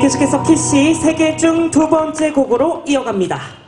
계속해서 키시 세계 중 두 번째 곡으로 이어갑니다.